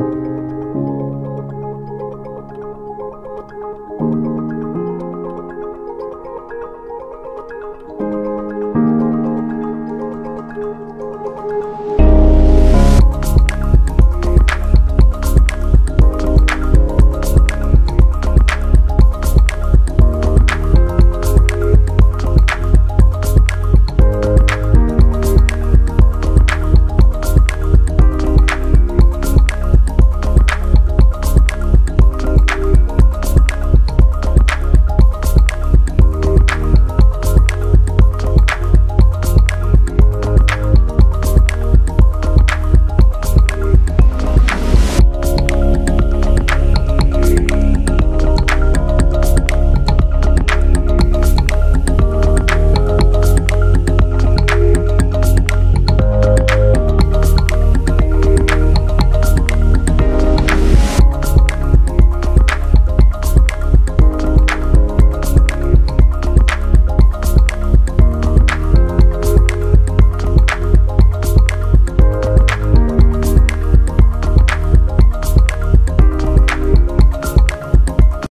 Música